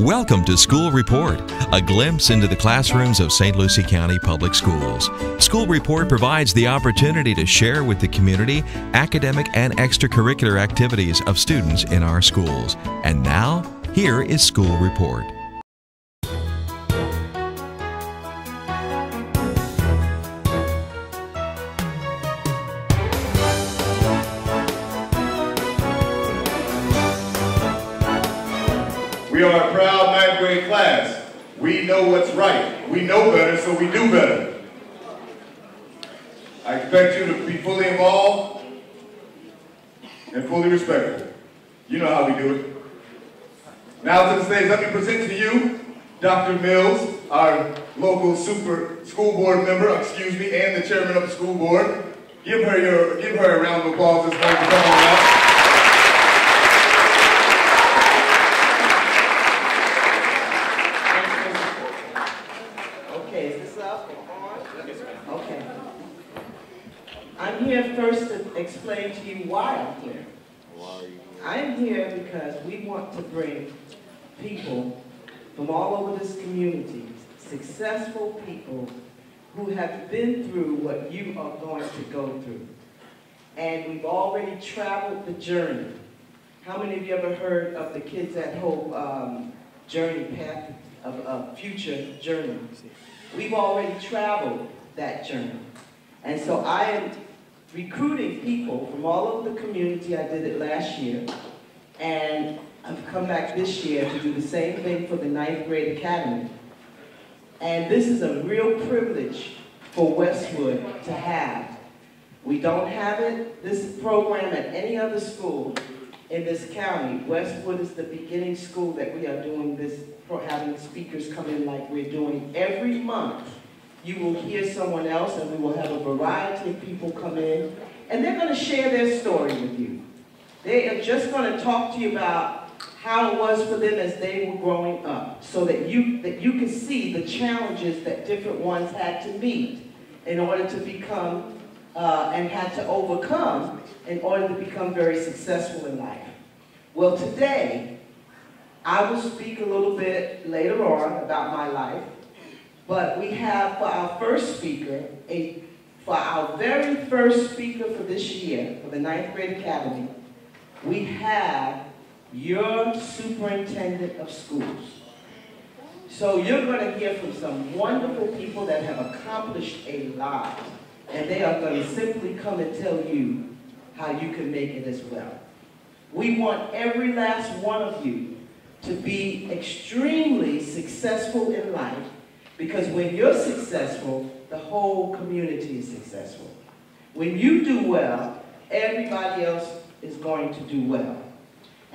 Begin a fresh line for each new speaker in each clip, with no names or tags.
Welcome to School Report, a glimpse into the classrooms of St. Lucie County Public Schools. School Report provides the opportunity to share with the community academic and extracurricular activities of students in our schools. And now, here is School Report.
We are a proud ninth grade class. We know what's right. We know better, so we do better. I expect you to be fully involved and fully respectful. You know how we do it. Now to the stage, let me present to you Dr. Mills, our local super school board member, excuse me, and the chairman of the school board. Give her your, give her a round of applause this morning out.
Okay, is this up or on? Okay. I'm here first to explain to you why I'm here. I'm here because we want to bring people from all over this community, successful people who have been through what you are going to go through. And we've already traveled the journey. How many of you ever heard of the Kids at Hope um, journey path of, future journey? We've already traveled that journey. And so I am recruiting people from all over the community. I did it last year. And I've come back this year to do the same thing for the ninth grade academy. And this is a real privilege for Westwood to have. We don't have it, this program at any other school in this county. Westwood is the beginning school that we are doing this, for having speakers come in like we're doing every month. You will hear someone else and we will have a variety of people come in and they're gonna share their story with you. They are just gonna talk to you about how it was for them as they were growing up so that you, that you can see the challenges that different ones had to meet in order to become uh, and had to overcome in order to become very successful in life. Well, today, I will speak a little bit later on about my life, but we have for our first speaker, a, for our very first speaker for this year, for the ninth grade academy, we have your superintendent of schools. So you're going to hear from some wonderful people that have accomplished a lot. And they are going to simply come and tell you how you can make it as well. We want every last one of you to be extremely successful in life because when you're successful, the whole community is successful. When you do well, everybody else is going to do well.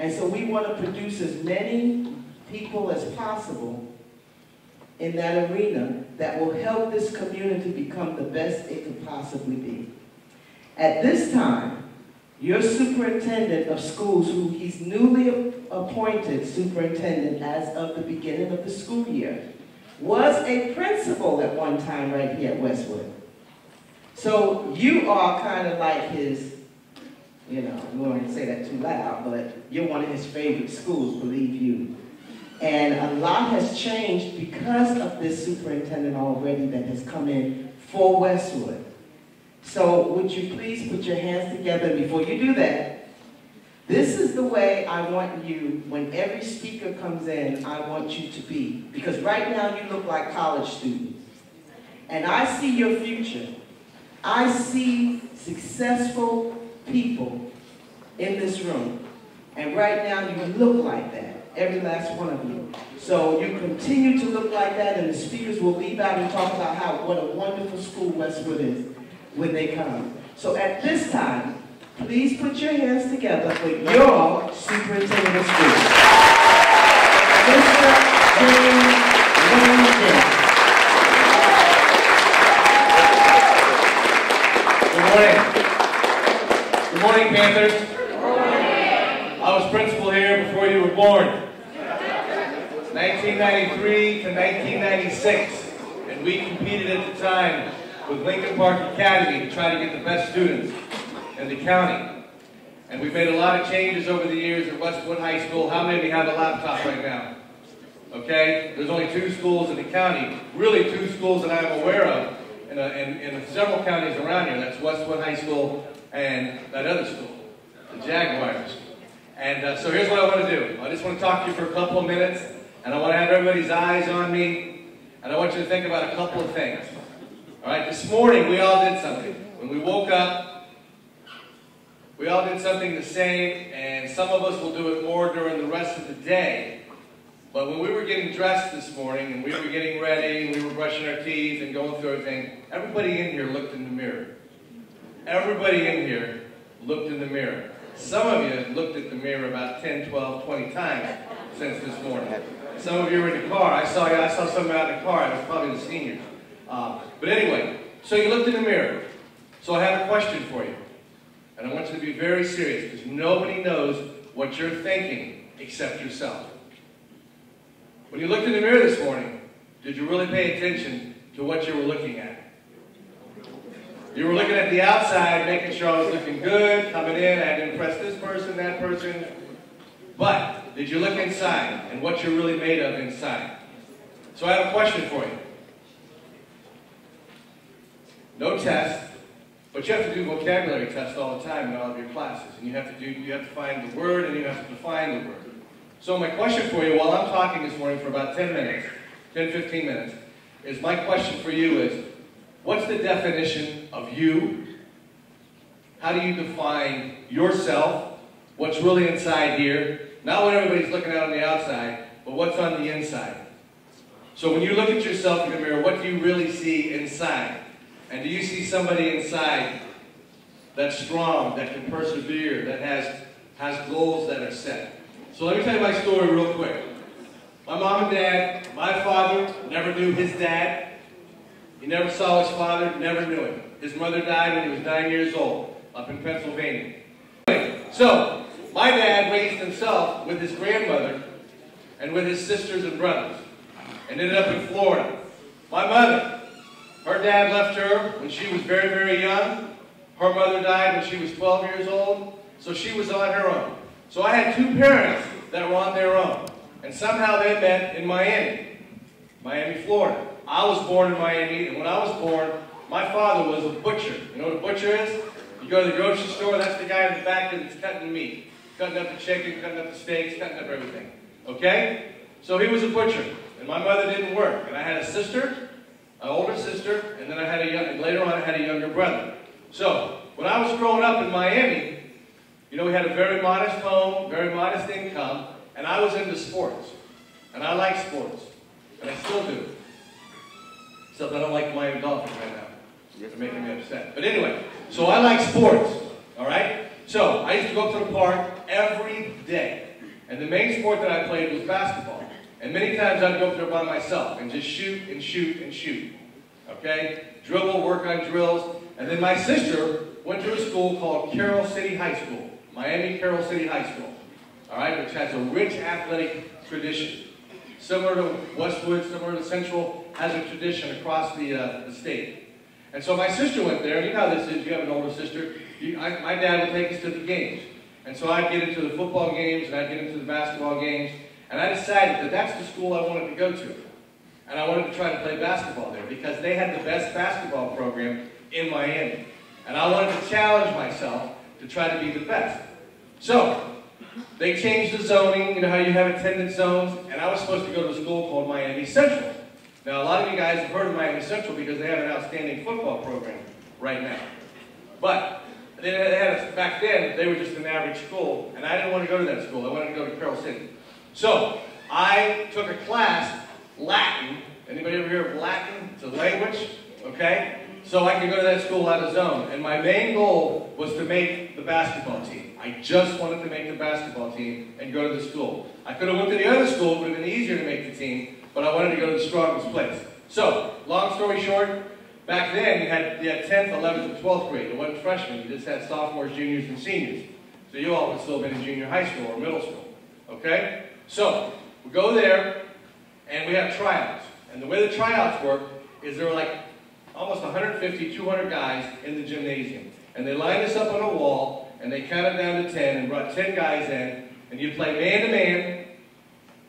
And so we want to produce as many people as possible in that arena that will help this community become the best it could possibly be. At this time, your superintendent of schools, who he's newly appointed superintendent as of the beginning of the school year, was a principal at one time right here at Westwood. So you are kind of like his, you know, we won't say that too loud, but you're one of his favorite schools, believe you. And a lot has changed because of this superintendent already that has come in for Westwood. So would you please put your hands together before you do that? This is the way I want you, when every speaker comes in, I want you to be. Because right now you look like college students. And I see your future. I see successful people in this room. And right now you look like that every last one of you. So you continue to look like that, and the speakers will leave out and talk about how what a wonderful school Westwood is when they come. So at this time, please put your hands together for your superintendent of schools. Mr. Wayne Gent.
Good morning. Good morning, Panthers. I was principal here before you were born. 1993 to 1996. And we competed at the time with Lincoln Park Academy to try to get the best students in the county. And we've made a lot of changes over the years at Westwood High School. How many of you have a laptop right now? Okay? There's only two schools in the county, really two schools that I'm aware of, in, a, in, in several counties around here. That's Westwood High School and that other school, the Jaguars. And uh, so here's what I want to do. I just want to talk to you for a couple of minutes, and I want to have everybody's eyes on me, and I want you to think about a couple of things. All right, this morning we all did something. When we woke up, we all did something the same, and some of us will do it more during the rest of the day. But when we were getting dressed this morning, and we were getting ready, and we were brushing our teeth and going through everything, everybody in here looked in the mirror. Everybody in here looked in the mirror. Some of you looked at the mirror about 10, 12, 20 times since this morning. Some of you were in the car. I saw you. I saw some out in the car. It was probably the seniors. Uh, but anyway, so you looked in the mirror. So I have a question for you. And I want you to be very serious because nobody knows what you're thinking except yourself. When you looked in the mirror this morning, did you really pay attention to what you were looking at? You were looking at the outside, making sure I was looking good, coming in, I had to impress this person, that person. But did you look inside and what you're really made of inside? So I have a question for you. No test, but you have to do vocabulary tests all the time in all of your classes. And you have to do you have to find the word and you have to define the word. So my question for you while I'm talking this morning for about 10 minutes, 10, 15 minutes, is my question for you is What's the definition of you? How do you define yourself? What's really inside here? Not what everybody's looking at on the outside, but what's on the inside. So when you look at yourself in the mirror, what do you really see inside? And do you see somebody inside that's strong, that can persevere, that has, has goals that are set? So let me tell you my story real quick. My mom and dad, my father never knew his dad. He never saw his father, never knew him. His mother died when he was nine years old, up in Pennsylvania. So, my dad raised himself with his grandmother and with his sisters and brothers, and ended up in Florida. My mother, her dad left her when she was very, very young. Her mother died when she was 12 years old, so she was on her own. So I had two parents that were on their own, and somehow they met in Miami, Miami, Florida. I was born in Miami, and when I was born, my father was a butcher. You know what a butcher is? You go to the grocery store, that's the guy in the back that's cutting the meat. Cutting up the chicken, cutting up the steaks, cutting up everything. Okay? So he was a butcher, and my mother didn't work. And I had a sister, an older sister, and then I had a young, later on I had a younger brother. So, when I was growing up in Miami, you know, we had a very modest home, very modest income, and I was into sports. And I like sports, and I still do. Except I don't like Miami Dolphins right now. You're making me upset. But anyway, so I like sports, all right? So I used to go to the park every day. And the main sport that I played was basketball. And many times I'd go up there by myself and just shoot and shoot and shoot. Okay? Dribble, work on drills. And then my sister went to a school called Carol City High School. Miami Carol City High School. All right? Which has a rich athletic tradition. Similar to Westwood, similar to Central has a tradition across the, uh, the state. And so my sister went there, you know how this is, you have an older sister. You, I, my dad would take us to the games. And so I'd get into the football games, and I'd get into the basketball games, and I decided that that's the school I wanted to go to. And I wanted to try to play basketball there because they had the best basketball program in Miami. And I wanted to challenge myself to try to be the best. So, they changed the zoning, you know how you have attendance zones, and I was supposed to go to a school called Miami Central. Now, a lot of you guys have heard of Miami Central because they have an outstanding football program right now. But they had, back then, they were just an average school, and I didn't want to go to that school. I wanted to go to Carol City. So, I took a class, Latin. Anybody ever hear of Latin? It's a language, okay? So I could go to that school out of zone. And my main goal was to make the basketball team. I just wanted to make the basketball team and go to the school. I could have went to the other school, it would have been easier to make the team, but I wanted to go to the strongest place. So, long story short, back then you had, you had 10th, 11th, and 12th grade. It wasn't freshmen, you just had sophomores, juniors, and seniors. So you all would still have been in junior high school or middle school. Okay? So, we go there, and we have tryouts. And the way the tryouts work is there were like almost 150, 200 guys in the gymnasium. And they lined us up on a wall, and they counted down to 10 and brought 10 guys in, and you play man to man.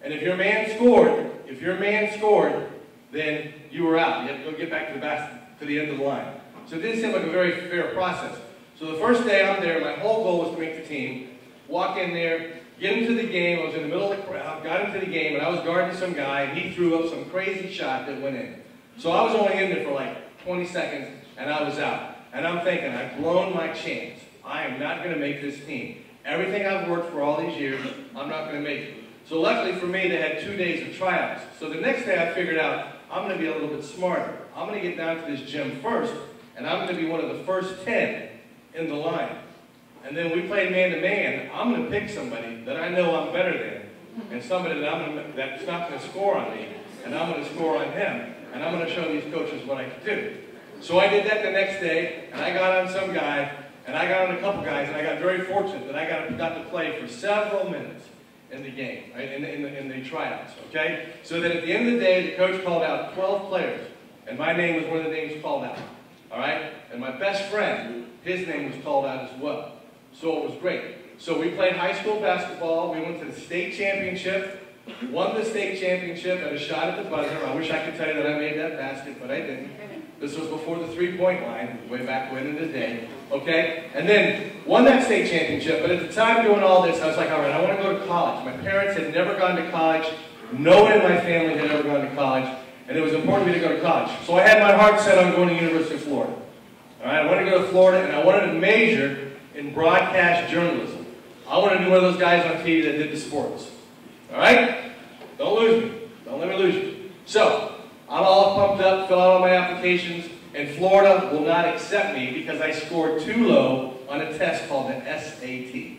And if your man scored, if your man scored, then you were out. You had to go get back to the basket, to the end of the line. So it didn't seem like a very fair process. So the first day I'm there, my whole goal was to make the team, walk in there, get into the game. I was in the middle of the crowd, got into the game, and I was guarding some guy, and he threw up some crazy shot that went in. So I was only in there for like 20 seconds, and I was out. And I'm thinking, I've blown my chance. I am not going to make this team. Everything I've worked for all these years, I'm not going to make it. So luckily for me, they had two days of tryouts. So the next day I figured out, I'm going to be a little bit smarter. I'm going to get down to this gym first, and I'm going to be one of the first 10 in the line. And then we play man-to-man, I'm going to pick somebody that I know I'm better than, and somebody that I'm gonna, that's not going to score on me, and I'm going to score on him, and I'm going to show these coaches what I can do. So I did that the next day, and I got on some guy, and I got on a couple guys, and I got very fortunate that I got, got to play for several minutes in the game, right, in, the, in, the, in the tryouts, okay? So that at the end of the day, the coach called out 12 players, and my name was one of the names called out, all right? And my best friend, his name was called out as well. So it was great. So we played high school basketball. We went to the state championship, won the state championship, had a shot at the buzzer. I wish I could tell you that I made that basket, but I didn't. This was before the three-point line, way back when in the day. Okay? And then won that state championship, but at the time doing all this, I was like, all right, I want to go to college. My parents had never gone to college. No one in my family had ever gone to college, and it was important to me to go to college. So I had my heart set on going to University of Florida. All right, I wanted to go to Florida, and I wanted to major in broadcast journalism. I wanted to be one of those guys on TV that did the sports. All right? Don't lose me. Don't let me lose you. So, I'm all pumped up, fill out all my applications, and Florida will not accept me because I scored too low on a test called the SAT.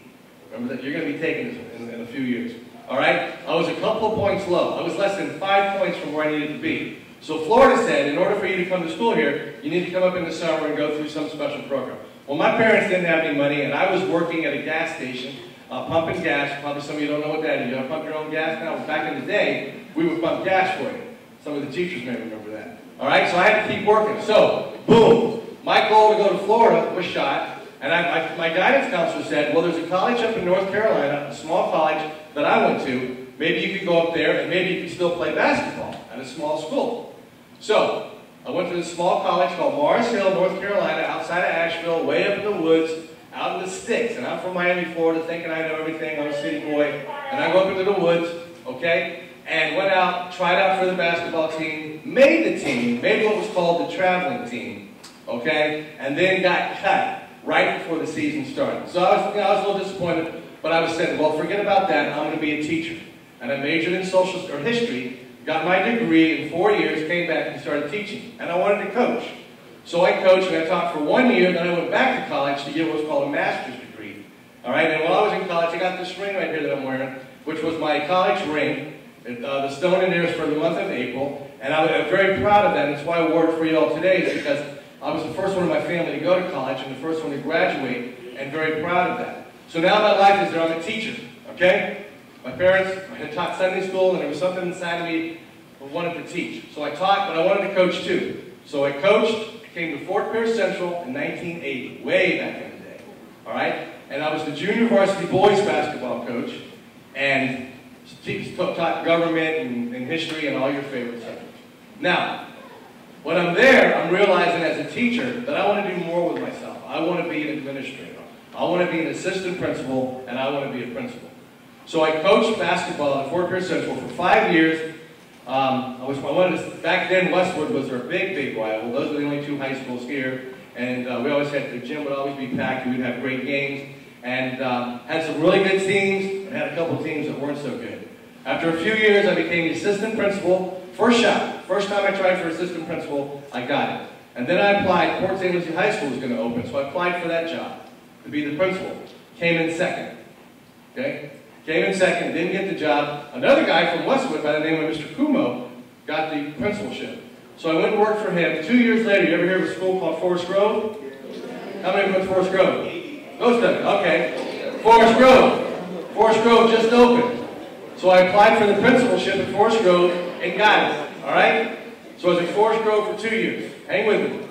Remember that? You're going to be taking this in, in a few years. All right? I was a couple of points low. I was less than five points from where I needed to be. So Florida said, in order for you to come to school here, you need to come up in the summer and go through some special program. Well, my parents didn't have any money, and I was working at a gas station, uh, pumping gas. Probably some of you don't know what that is. You gotta pump your own gas now. Back in the day, we would pump gas for you. Some of the teachers may remember that. All right, so I had to keep working. So, boom, my goal to go to Florida was shot, and I, my, my guidance counselor said, well, there's a college up in North Carolina, a small college that I went to. Maybe you could go up there, and maybe you could still play basketball at a small school. So, I went to this small college called Mars Hill, North Carolina, outside of Asheville, way up in the woods, out in the sticks. And I'm from Miami, Florida, thinking I know everything. I'm a city boy. And I go up into the woods, okay, and went out, tried out for the basketball team, made the team, made what was called the traveling team, okay, and then got cut right before the season started. So I was, you know, I was a little disappointed, but I was saying, well, forget about that. I'm going to be a teacher. And I majored in social or history got my degree in four years, came back and started teaching. And I wanted to coach. So I coached and I taught for one year, then I went back to college to get what's called a master's degree. All right, and while I was in college, I got this ring right here that I'm wearing, which was my college ring. It, uh, the stone in there is for the month of April, and I, am very proud of that. And it's why I wore it for you all today, is because I was the first one in my family to go to college and the first one to graduate, and very proud of that. So now my life is there. I'm a teacher, okay? My parents, I had taught Sunday school, and there was something inside of me that wanted to teach. So I taught, but I wanted to coach too. So I coached, came to Fort Pierce Central in 1980, way back in the day. All right? And I was the junior varsity boys basketball coach, and taught government and, and history and all your favorite subjects. Now, when I'm there, I'm realizing as a teacher that I want to do more with myself. I want to be an administrator. I want to be an assistant principal, and I want to be a principal. So I coached basketball at Fort Pierce Central for five years. Um, I was I wanted to, back then Westwood was our big, big rival. Those were the only two high schools here. And uh, we always had, the gym would always be packed. We would have great games. And um, had some really good teams, and had a couple teams that weren't so good. After a few years, I became the assistant principal. First shot. First time I tried for assistant principal, I got it. And then I applied. Port St. Lucie High School was going to open, so I applied for that job to be the principal. Came in second. Okay? Came in second, didn't get the job. Another guy from Westwood by the name of Mr. Kumo got the principalship. So I went and worked for him. Two years later, you ever hear of a school called Forest Grove? How many went to Forest Grove? Most of them, okay. Forest Grove. Forest Grove just opened. So I applied for the principalship at Forest Grove and got it, all right? So I was at Forest Grove for two years. Hang with me.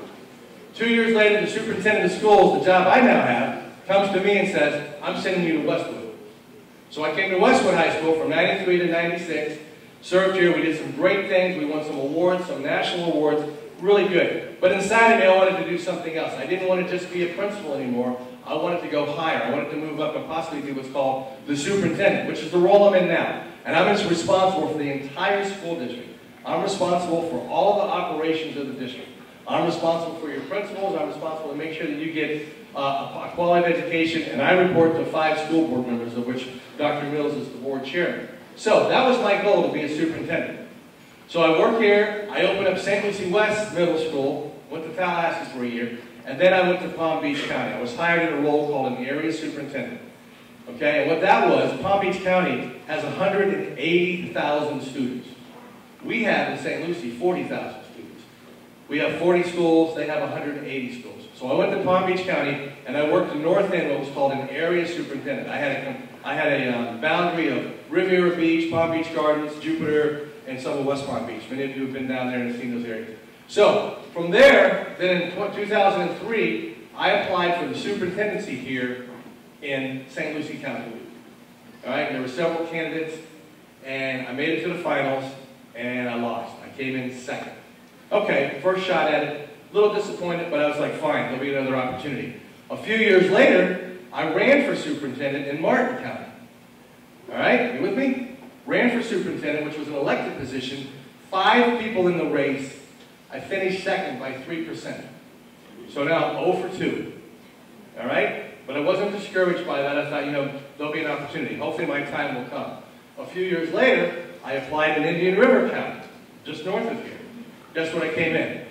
Two years later, the superintendent of schools, the job I now have, comes to me and says, I'm sending you to Westwood. So I came to Westwood High School from 93 to 96, served here. We did some great things. We won some awards, some national awards. Really good. But inside of me, I wanted to do something else. I didn't want to just be a principal anymore. I wanted to go higher. I wanted to move up and possibly do what's called the superintendent, which is the role I'm in now. And I'm just responsible for the entire school district. I'm responsible for all the operations of the district. I'm responsible for your principals. I'm responsible to make sure that you get uh, a quality education, and I report to five school board members, of which Dr. Mills is the board chairman. So that was my goal to be a superintendent. So I worked here. I opened up St. Lucie West Middle School, went to Tallahassee for a year, and then I went to Palm Beach County. I was hired in a role called an area superintendent. Okay, and what that was, Palm Beach County has 180,000 students. We have in St. Lucie 40,000 students. We have 40 schools, they have 180 schools. So I went to Palm Beach County and I worked in North End, what was called an area superintendent. I had a, I had a um, boundary of Riviera Beach, Palm Beach Gardens, Jupiter, and some of West Palm Beach. Many of you have been down there and seen those areas. So from there, then in 2003, I applied for the superintendency here in St. Lucie County. All right, there were several candidates, and I made it to the finals, and I lost. I came in second. Okay, first shot at it, a little disappointed, but I was like, fine, there'll be another opportunity. A few years later, I ran for superintendent in Martin County. All right, you with me? Ran for superintendent, which was an elected position. Five people in the race. I finished second by 3%. So now I'm 0 for 2. All right? But I wasn't discouraged by that. I thought, you know, there'll be an opportunity. Hopefully my time will come. A few years later, I applied in Indian River County, just north of here. Guess what I came in?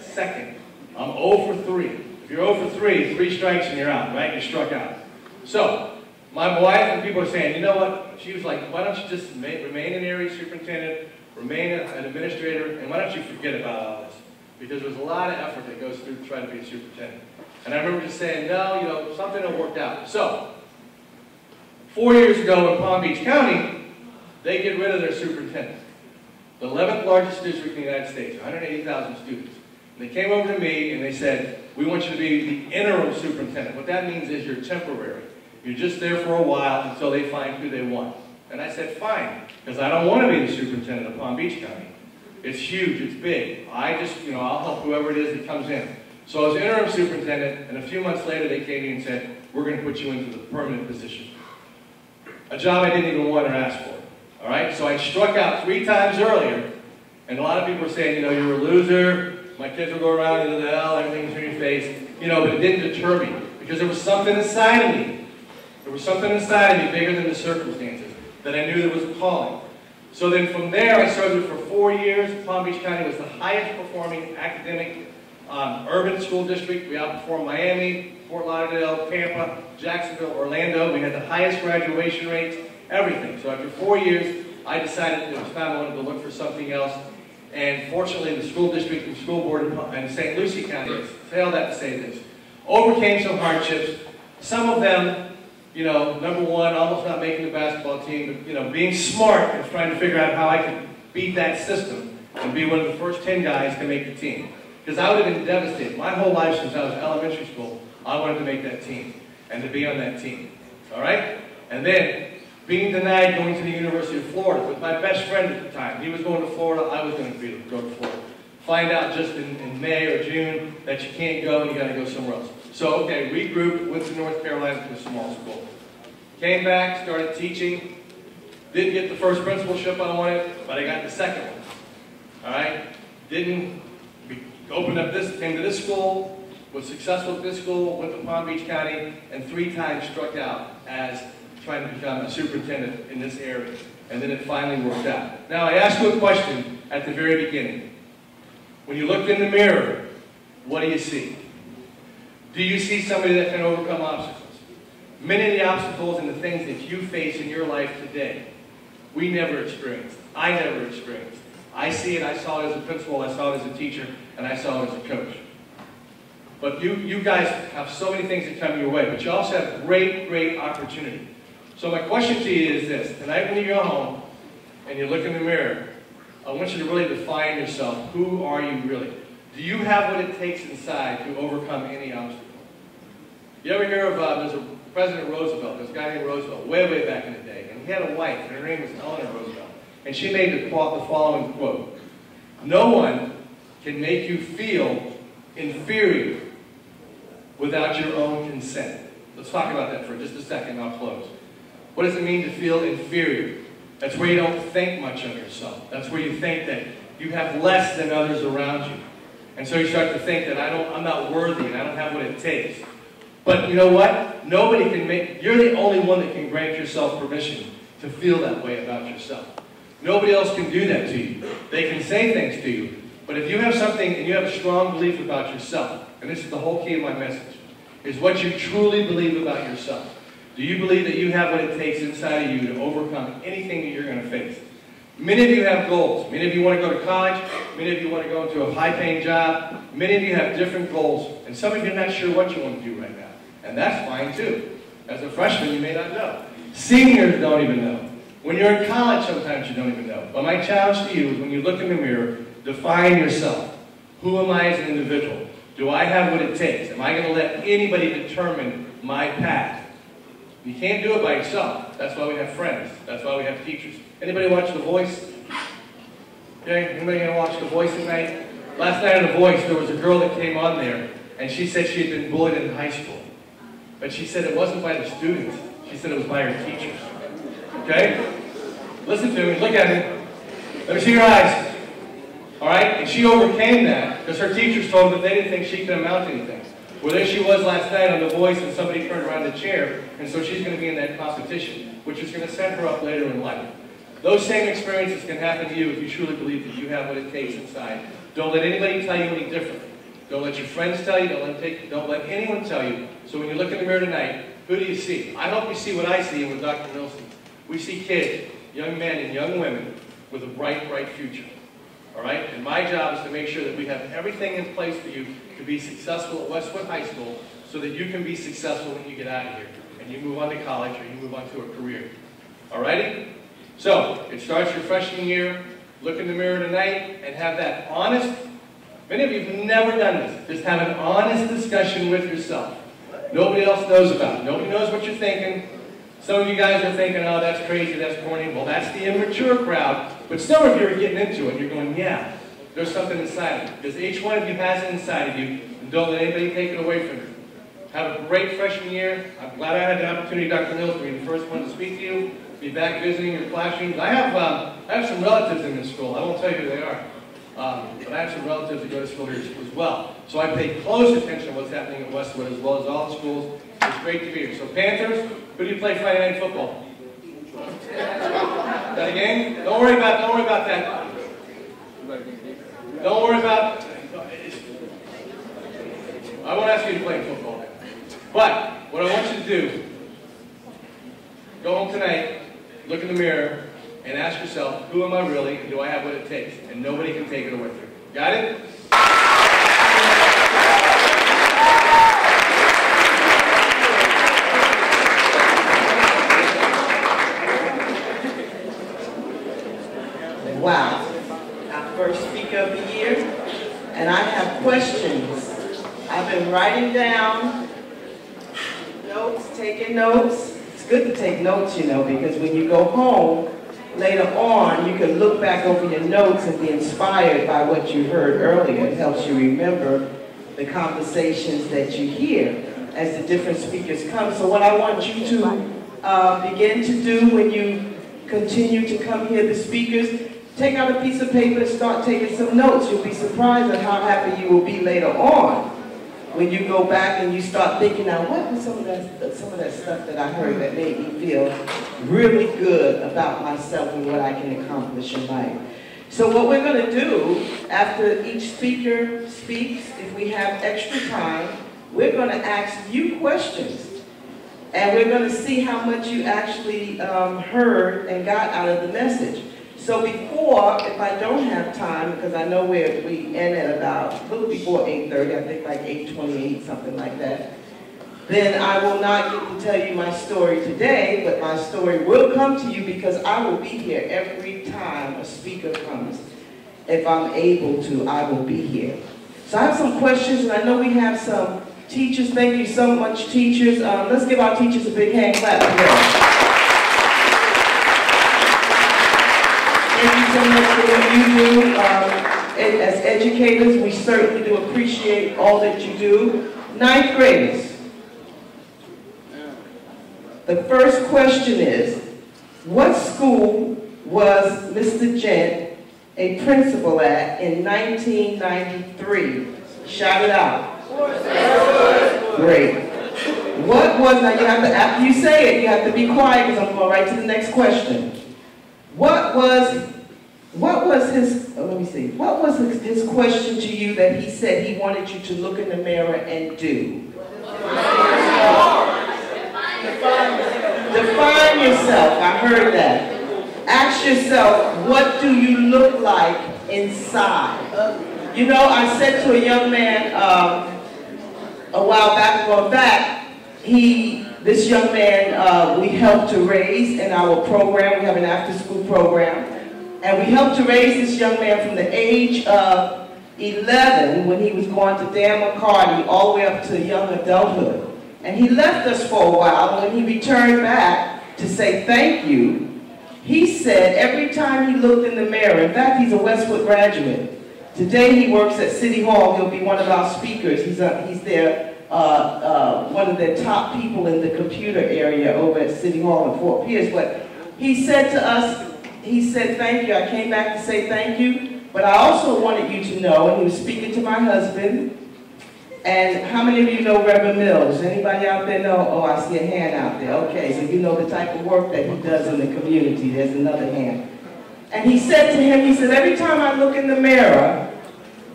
Second. I'm 0 for 3. If you're 0 for 3, three strikes and you're out, right? You're struck out. So, my wife and people are saying, you know what? She was like, why don't you just remain an area superintendent, remain an administrator, and why don't you forget about all this? Because there's a lot of effort that goes through trying to be a superintendent. And I remember just saying, no, you know, something will work out. So, four years ago in Palm Beach County, they get rid of their superintendent. The 11th largest district in the United States, 180,000 students. And they came over to me and they said, we want you to be the interim superintendent. What that means is you're temporary. You're just there for a while until they find who they want. And I said, fine, because I don't want to be the superintendent of Palm Beach County. It's huge, it's big. I just, you know, I'll help whoever it is that comes in. So I was interim superintendent, and a few months later they came to me and said, we're going to put you into the permanent position. A job I didn't even want or ask for. All right, so I struck out three times earlier, and a lot of people were saying, you know, you're a loser, my kids will go around into the hell, everything's in your face, you know, but it didn't deter me, because there was something inside of me. There was something inside of me bigger than the circumstances, that I knew there was a calling. So then from there, I served for four years. Palm Beach County was the highest performing academic um, urban school district. We outperformed Miami, Fort Lauderdale, Tampa, Jacksonville, Orlando. We had the highest graduation rates, everything. So after four years, I decided it was time I wanted to look for something else. And fortunately, the school district and school board in St. Lucie County, failed that to say this, overcame some hardships. Some of them, you know, number one, almost not making the basketball team, but, you know, being smart and trying to figure out how I could beat that system and be one of the first 10 guys to make the team. Because I would have been devastated. My whole life since I was elementary school, I wanted to make that team and to be on that team. All right? And then being denied going to the University of Florida with my best friend at the time. He was going to Florida, I was going to be, go to Florida. Find out just in, in May or June that you can't go and you got to go somewhere else. So, okay, regrouped, went to North Carolina to a small school. Came back, started teaching. Didn't get the first principalship I wanted, but I got the second one. All right? Didn't opened up this, came to this school, was successful at this school, went to Palm Beach County, and three times struck out as trying to become a superintendent in this area. And then it finally worked out. Now, I asked you a question at the very beginning. When you looked in the mirror, what do you see? Do you see somebody that can overcome obstacles? Many of the obstacles and the things that you face in your life today, we never experienced. I never experienced. I see it, I saw it as a principal, I saw it as a teacher, and I saw it as a coach. But you, you guys have so many things that come your way, but you also have great, great opportunity. So my question to you is this. Tonight when you go home and you look in the mirror, I want you to really define yourself. Who are you really? Do you have what it takes inside to overcome any obstacle? You ever hear of, uh, there's a President Roosevelt, there's a guy named Roosevelt, way, way back in the day, and he had a wife, and her name was Eleanor Roosevelt. and she made the, the following quote. No one can make you feel inferior without your own consent. Let's talk about that for just a second, I'll close. What does it mean to feel inferior? That's where you don't think much of yourself. That's where you think that you have less than others around you. And so you start to think that I don't, I'm not worthy and I don't have what it takes. But you know what? Nobody can make, you're the only one that can grant yourself permission to feel that way about yourself. Nobody else can do that to you. They can say things to you. But if you have something and you have a strong belief about yourself, and this is the whole key of my message, is what you truly believe about yourself. Do you believe that you have what it takes inside of you to overcome anything that you're going to face? Many of you have goals. Many of you want to go to college. Many of you want to go into a high-paying job. Many of you have different goals. And some of you are not sure what you want to do right now. And that's fine too. As a freshman, you may not know. Seniors don't even know. When you're in college, sometimes you don't even know. But my challenge to you is when you look in the mirror, define yourself. Who am I as an individual? Do I have what it takes? Am I going to let anybody determine my path? You can't do it by yourself. That's why we have friends. That's why we have teachers. Anybody watch The Voice? Okay, anybody gonna watch The Voice tonight? Last night on The Voice, there was a girl that came on there, and she said she had been bullied in high school. But she said it wasn't by the students. She said it was by her teachers. Okay? Listen to me, look at me. Let me see your eyes. All right? And she overcame that because her teachers told her that they didn't think she could amount to anything. Well, there she was last night on The Voice, and somebody turned around the chair, and so she's going to be in that competition, which is going to set her up later in life. Those same experiences can happen to you if you truly believe that you have what it takes inside. Don't let anybody tell you any different. Don't let your friends tell you. Don't let, take, don't let anyone tell you. So when you look in the mirror tonight, who do you see? I hope you see what I see with Dr. Milson. We see kids, young men and young women with a bright, bright future. All right? And my job is to make sure that we have everything in place for you to be successful at Westwood High School so that you can be successful when you get out of here and you move on to college or you move on to a career. All righty? So, it starts your freshman year. Look in the mirror tonight and have that honest, many of you have never done this, just have an honest discussion with yourself. Nobody else knows about it. Nobody knows what you're thinking. Some of you guys are thinking, oh, that's crazy, that's corny. Well, that's the immature crowd. But some of you are getting into it. You're going, yeah, there's something inside of you. Because each one of you has it inside of you. And don't let anybody take it away from you. Have a great freshman year. I'm glad I had the opportunity, Dr. Mills, to be the first one to speak to you be back visiting your classrooms. I have, um, I have some relatives in this school. I won't tell you who they are. Um, but I have some relatives that go to school here as well. So I pay close attention to what's happening at Westwood as well as all the schools. It's great to be here. So Panthers, who do you play Friday Night Football? that again? Don't worry about, don't worry about that. Don't worry about, I won't ask you to play football. But what I want you to do, go home tonight, look in the mirror, and ask yourself, who am I really, and do I have what it takes? And nobody can take it away from you. Got it?
Wow. Our first speaker of the year. And I have questions. I've been writing down notes, taking notes, good to take notes, you know, because when you go home, later on, you can look back over your notes and be inspired by what you heard earlier. It helps you remember the conversations that you hear as the different speakers come. So what I want you to uh, begin to do when you continue to come hear the speakers, take out a piece of paper and start taking some notes. You'll be surprised at how happy you will be later on when you go back and you start thinking, now what was some of that, some of that stuff that I heard that made me feel really good about myself and what I can accomplish in life. So what we're going to do after each speaker speaks, if we have extra time, we're going to ask you questions. And we're going to see how much you actually um, heard and got out of the message. So before, if I don't have time, because I know we we end at about a little before 8.30, I think like 8.28, something like that, then I will not get to tell you my story today, but my story will come to you because I will be here every time a speaker comes. If I'm able to, I will be here. So I have some questions, and I know we have some teachers. Thank you so much, teachers. Um, let's give our teachers a big hand clap. So much for what you do. Um, and as educators, we certainly do appreciate all that you do. Ninth graders. The first question is, what school was Mr. Gent a principal at in 1993? Shout it out. Great. What was, now you have to, after you say it, you have to be quiet because I'm going right to the next question. What was, what was his, oh, let me see, what was his, question to you that he said he wanted you to look in the mirror and do? Define yourself, I heard that. Ask yourself, what do you look like inside? You know, I said to a young man um, a while back, going back, he, this young man, uh, we helped to raise in our program. We have an after-school program. And we helped to raise this young man from the age of 11 when he was going to Dan McCarty all the way up to young adulthood. And he left us for a while. When he returned back to say thank you, he said every time he looked in the mirror, in fact, he's a Westwood graduate. Today he works at City Hall. He'll be one of our speakers. He's, a, he's there uh, uh, one of the top people in the computer area over at City Hall in Fort Pierce. But he said to us, he said, thank you. I came back to say thank you. But I also wanted you to know, and he was speaking to my husband, and how many of you know Reverend Mills? Anybody out there know? Oh, I see a hand out there. Okay, so you know the type of work that he does in the community. There's another hand. And he said to him, he said, every time I look in the mirror,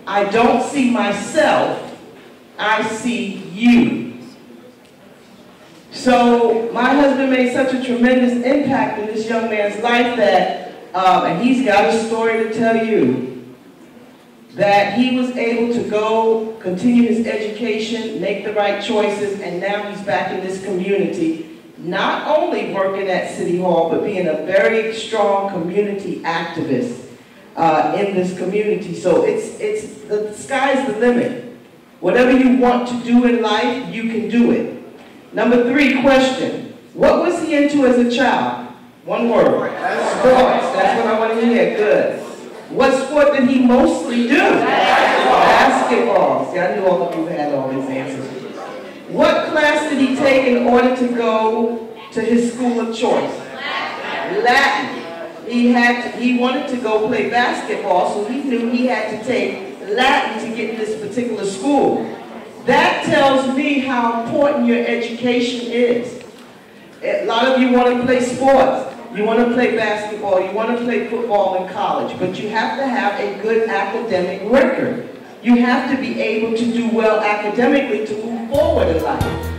I don't see myself, I see you. So my husband made such a tremendous impact in this young man's life that, um, and he's got a story to tell you, that he was able to go continue his education, make the right choices, and now he's back in this community, not only working at City Hall, but being a very strong community activist uh, in this community. So it's, it's, the sky's the limit. Whatever you want to do in life, you can do it. Number three question. What was he into as a child? One word. Sports. That's what I want to hear. Good. What sport did he mostly do? Basketball. See, I knew all of you had all these answers. What class did he take in order to go to his school of choice? Latin. He had to, he wanted to go play basketball, so he knew he had to take Latin to get in this particular school. That tells me how important your education is. A lot of you want to play sports. You want to play basketball. You want to play football in college. But you have to have a good academic record. You have to be able to do well academically to move forward in life.